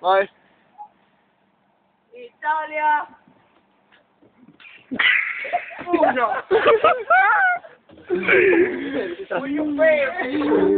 Vai. Italia! Uno. Will?